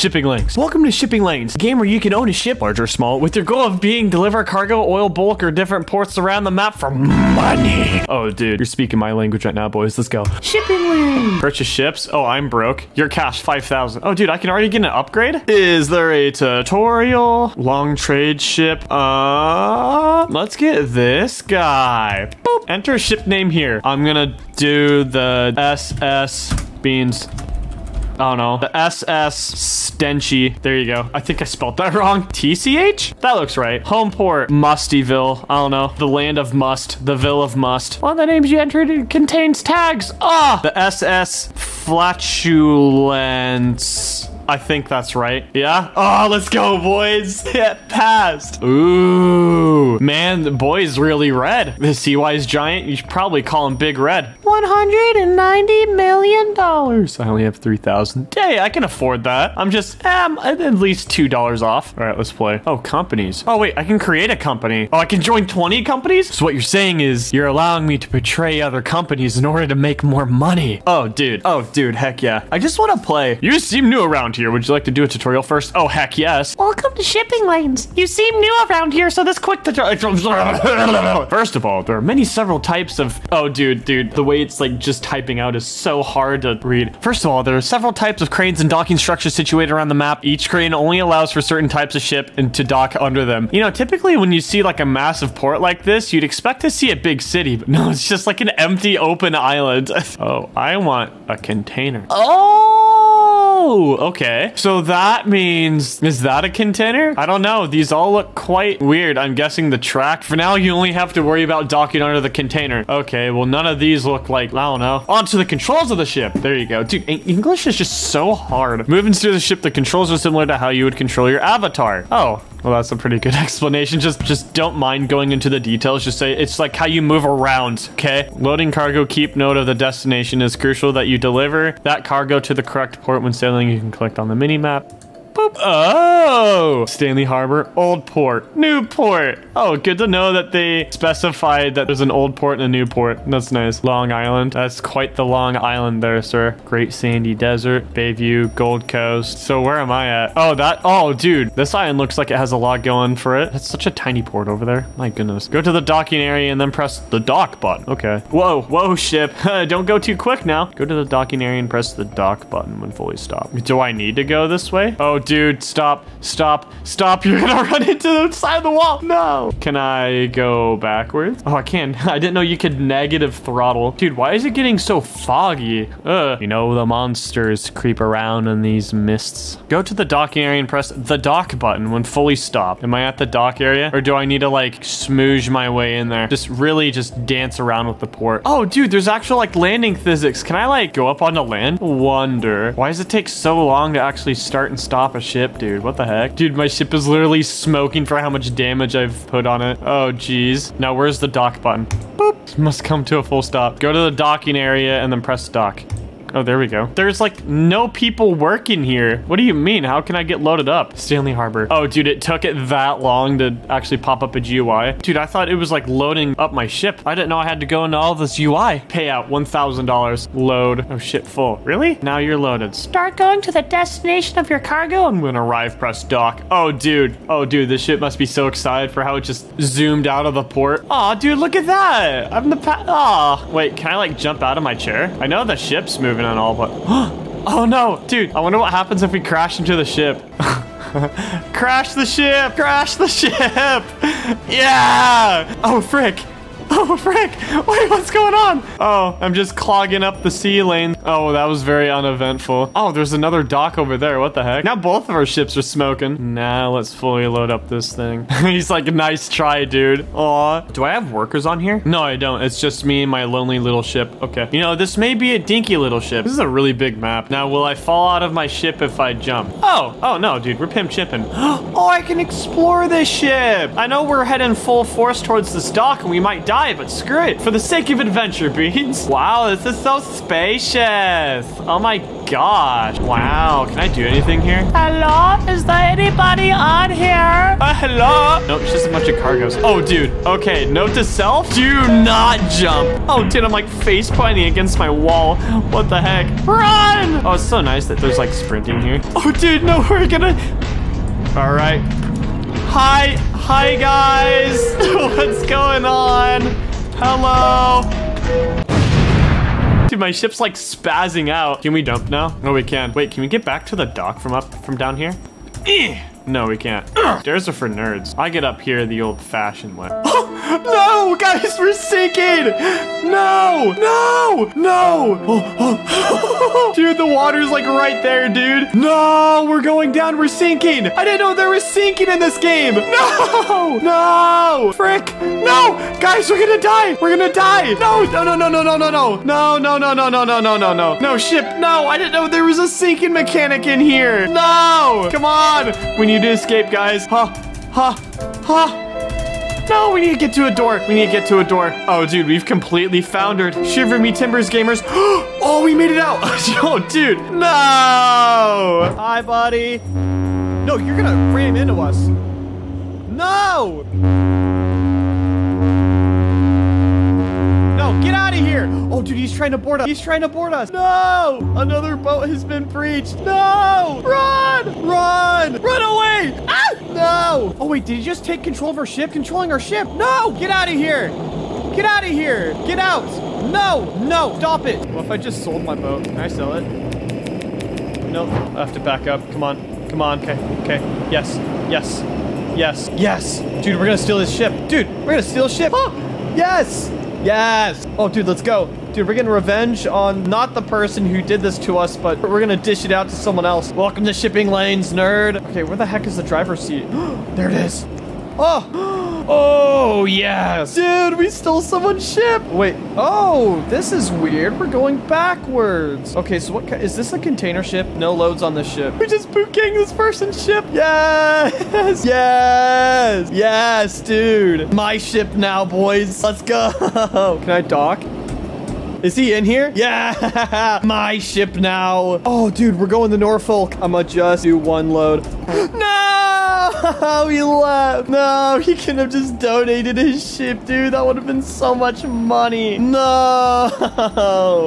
Shipping Lanes. Welcome to Shipping Lanes, a game where you can own a ship, large or small, with your goal of being deliver cargo, oil, bulk, or different ports around the map for money. Oh, dude, you're speaking my language right now, boys. Let's go. Shipping Lanes. Purchase ships. Oh, I'm broke. Your cash, 5,000. Oh, dude, I can already get an upgrade? Is there a tutorial? Long trade ship. Uh, let's get this guy. Boop. Enter ship name here. I'm gonna do the SS Beans. I don't know. The SS Stenchy. There you go. I think I spelled that wrong. TCH? That looks right. Home port. Mustyville. I don't know. The land of must. The ville of must. One of the names you entered contains tags. Ah! The SS Flatulence. I think that's right. Yeah? Oh, let's go, boys. It passed. Ooh. Man, the boy's really red. The Seawise giant, you should probably call him Big Red. $190 million. I only have 3000 Hey, I can afford that. I'm just, um, at least $2 off. All right, let's play. Oh, companies. Oh, wait, I can create a company. Oh, I can join 20 companies? So what you're saying is you're allowing me to betray other companies in order to make more money. Oh, dude. Oh, dude, heck yeah. I just want to play. You seem new around here. Would you like to do a tutorial first? Oh, heck yes. Welcome to shipping lanes. You seem new around here, so this quick tutorial. First of all, there are many several types of. Oh, dude, dude, the way it's like just typing out is so hard to read. First of all, there are several types of cranes and docking structures situated around the map. Each crane only allows for certain types of ship and to dock under them. You know, typically when you see like a massive port like this, you'd expect to see a big city, but no, it's just like an empty open island. oh, I want a container. Oh, Oh, okay. So that means, is that a container? I don't know. These all look quite weird. I'm guessing the track. For now, you only have to worry about docking under the container. Okay, well, none of these look like, I don't know. Onto the controls of the ship. There you go. Dude, English is just so hard. Moving through the ship, the controls are similar to how you would control your avatar. Oh, well, that's a pretty good explanation. Just just don't mind going into the details. Just say it's like how you move around, okay? Loading cargo, keep note of the destination. is crucial that you deliver that cargo to the correct port when sailing. You can click on the mini map. Boop. Oh, Stanley Harbor, Old Port, New Port. Oh, good to know that they specified that there's an old port and a new port. That's nice. Long Island. That's quite the long island there, sir. Great Sandy Desert, Bayview, Gold Coast. So where am I at? Oh, that. Oh, dude, this island looks like it has a lot going for it. That's such a tiny port over there. My goodness. Go to the docking area and then press the dock button. Okay. Whoa, whoa, ship. Don't go too quick now. Go to the docking area and press the dock button when fully stopped. Do I need to go this way? Oh, dude, stop, stop, stop. You're gonna run into the side of the wall. No. Can I go backwards? Oh, I can. I didn't know you could negative throttle. Dude, why is it getting so foggy? Ugh. You know, the monsters creep around in these mists. Go to the docking area and press the dock button when fully stopped. Am I at the dock area? Or do I need to like smooge my way in there? Just really just dance around with the port. Oh, dude, there's actual like landing physics. Can I like go up onto land? Wonder. Why does it take so long to actually start and stop a ship, dude? What the heck? Dude, my ship is literally smoking for how much damage I've put on it. Oh, geez. Now, where's the dock button? Boop. Must come to a full stop. Go to the docking area and then press dock. Oh, there we go. There's like no people working here. What do you mean? How can I get loaded up? Stanley Harbor. Oh, dude, it took it that long to actually pop up a GUI. Dude, I thought it was like loading up my ship. I didn't know I had to go into all this UI. Payout, $1,000. Load. Oh shit, full. Really? Now you're loaded. Start going to the destination of your cargo. I'm gonna arrive, press dock. Oh, dude. Oh, dude, this ship must be so excited for how it just zoomed out of the port. Aw, dude, look at that. I'm the pa- Aw. Wait, can I like jump out of my chair? I know the ship's moving and all, but oh no, dude! I wonder what happens if we crash into the ship. crash the ship! Crash the ship! Yeah! Oh frick! Oh, frick! Wait, what's going on? Oh, I'm just clogging up the sea lane. Oh, that was very uneventful. Oh, there's another dock over there. What the heck? Now both of our ships are smoking. Now let's fully load up this thing. He's like, a nice try, dude. Aw. Do I have workers on here? No, I don't. It's just me and my lonely little ship. Okay. You know, this may be a dinky little ship. This is a really big map. Now, will I fall out of my ship if I jump? Oh, oh no, dude. We're pimp chipping. oh, I can explore this ship. I know we're heading full force towards this dock and we might die die, but screw it. For the sake of adventure, Beans. Wow, this is so spacious. Oh my gosh. Wow, can I do anything here? Hello? Is there anybody on here? Uh, hello? Nope, it's just a bunch of cargos. Oh, dude. Okay, note to self. Do not jump. Oh, dude, I'm like face planting against my wall. What the heck? Run! Oh, it's so nice that there's like sprinting here. Oh, dude, no, we're gonna... All right. Hi, hi, guys. What's going on? Hello. Dude, my ship's like spazzing out. Can we dump now? No, we can. Wait, can we get back to the dock from up from down here? Eh. No, we can't. Stairs are for nerds. I get up here the old-fashioned way. no, guys, we're sinking! No, no, no! dude, the water's like right there, dude. No, we're going down. We're sinking. I didn't know there was sinking in this game. No, no, frick, no, guys, we're gonna die. We're gonna die. No, no, no, no, no, no, no, no, no, no, no, no, no, no, no, no, no, no, ship. No, I didn't know there was a sinking mechanic in here. No, come on. We need to escape, guys. Ha, ha, ha. No, we need to get to a door. We need to get to a door. Oh, dude, we've completely foundered. Shiver me timbers, gamers. oh, we made it out. oh, dude. No. Hi, buddy. No, you're gonna ram into us. No. No, get out of here. Oh, dude, he's trying to board us. He's trying to board us. No. Another boat has been breached. No. Run. Run. Run away. Ah. No. Oh, wait, did he just take control of our ship? Controlling our ship. No. Get out of here. Get out of here. Get out. No. No. Stop it. Well, if I just sold my boat, can I sell it? Nope. I have to back up. Come on. Come on. Okay. Okay. Yes. Yes. Yes. Yes. Dude, we're gonna steal this ship. Dude, we're gonna steal his ship. Oh, yes. Yes. Oh, dude, let's go. Dude, we're getting revenge on not the person who did this to us, but we're gonna dish it out to someone else. Welcome to shipping lanes, nerd. Okay, where the heck is the driver's seat? there it is. Oh. Oh, yes. Dude, we stole someone's ship. Wait. Oh, this is weird. We're going backwards. Okay, so what is this a container ship? No loads on this ship. We just boot gang this person's ship. Yes. Yes. Yes, dude. My ship now, boys. Let's go. Can I dock? Is he in here? Yeah, my ship now. Oh, dude, we're going to Norfolk. I'ma just do one load. no, he left. No, he could have just donated his ship, dude. That would have been so much money. No.